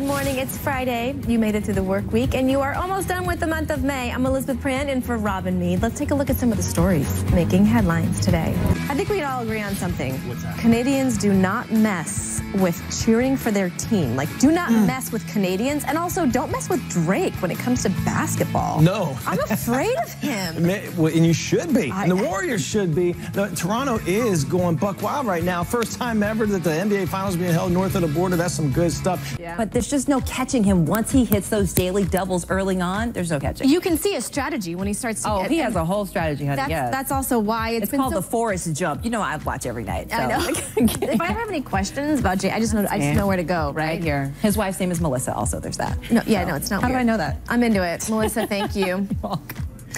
Good morning. It's Friday. You made it through the work week, and you are almost done with the month of May. I'm Elizabeth Prann in for Robin Meade. Let's take a look at some of the stories making headlines today. I think we can all agree on something. What's that? Canadians do not mess with cheering for their team. Like, do not mm. mess with Canadians, and also don't mess with Drake when it comes to basketball. No. I'm afraid of him. And you should be. I- and the Warriors should be. No, Toronto is going buck wild right now. First time ever that the NBA Finals being held north of the border. That's some good stuff. Yeah. But there's just no catching him. Once he hits those daily doubles early on, there's no catching. You can see a strategy when he starts to oh, get- he has a whole strategy, honey. That's, yes. that's also why it's called so the forest jump. You know, I watch every night. So. I know. if I ever have any questions about Jay, I just know I just know where to go, right? Right here. His wife's name is Melissa. Also, there's that. No, yeah, no, it's not. How do. I know that? I'm into it, Melissa. Thank you.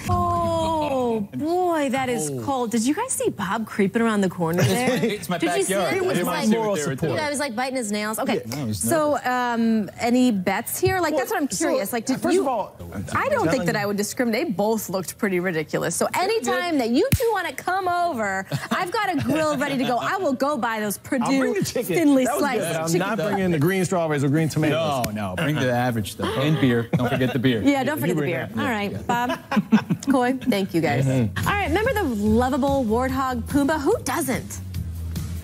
Oh boy, that is cold. Did you guys see Bob creeping around the corner there? It's my Did you see backyard. it? He I was like, want to see Moral what they were support. yeah, it was like biting his nails. Okay, no, so um, any bets here? Like that's what I'm So, curious. Like, did first you? of all, I don't think that I would discriminate. They both looked pretty ridiculous. So anytime that you two want to come over, I've got a grill ready to go. I will go buy those I'll bring Perdue thinly That was good, sliced I'm not bringing the green strawberries or green tomatoes. No, no, bring the average stuff. And beer. Don't forget the beer. Yeah, don't forget the beer. All right, Bob, Coy, thank you guys. Mm-hmm. All right, remember the lovable warthog Pumbaa? Who doesn't?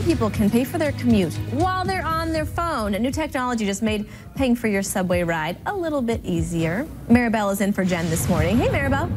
People can pay for their commute while they're on their phone. A new technology just made paying for your subway ride a little bit easier. Maribel is in for Jen this morning. Hey, Maribel.